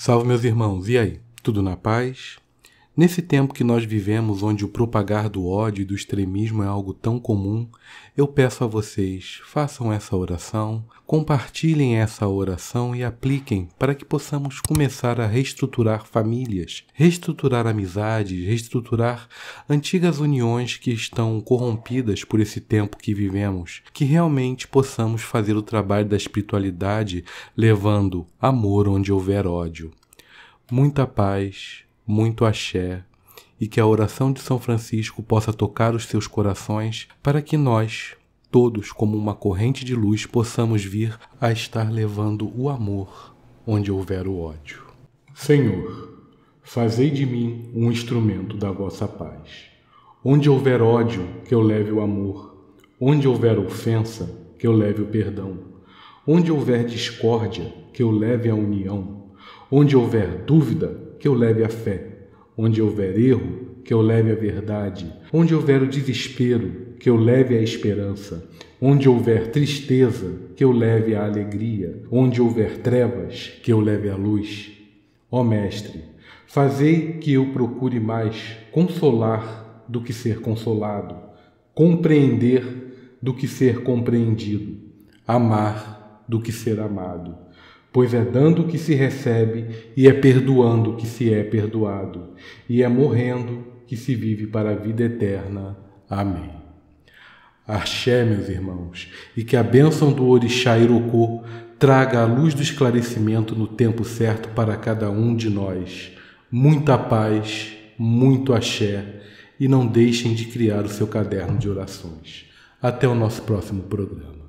Salve, meus irmãos, e aí? Tudo na paz? Nesse tempo que nós vivemos, onde o propagar do ódio e do extremismo é algo tão comum, eu peço a vocês, façam essa oração, compartilhem essa oração e apliquem para que possamos começar a reestruturar famílias, reestruturar amizades, reestruturar antigas uniões que estão corrompidas por esse tempo que vivemos, que realmente possamos fazer o trabalho da espiritualidade levando amor onde houver ódio. Muita paz muito axé e que a oração de São Francisco possa tocar os seus corações para que nós, todos como uma corrente de luz, possamos vir a estar levando o amor onde houver o ódio. Senhor, fazei de mim um instrumento da vossa paz. Onde houver ódio, que eu leve o amor. Onde houver ofensa, que eu leve o perdão. Onde houver discórdia, que eu leve a união. Onde houver dúvida, que eu leve a fé. Onde houver erro, que eu leve a verdade. Onde houver o desespero, que eu leve a esperança. Onde houver tristeza, que eu leve a alegria. Onde houver trevas, que eu leve a luz. Ó Mestre, fazei que eu procure mais consolar do que ser consolado, compreender do que ser compreendido, amar do que ser amado Pois é dando que se recebe, e é perdoando que se é perdoado, e é morrendo que se vive para a vida eterna. Amém. Axé, meus irmãos, e que a bênção do Orixá Irocô traga a luz do esclarecimento no tempo certo para cada um de nós. Muita paz, muito axé, e não deixem de criar o seu caderno de orações. Até o nosso próximo programa.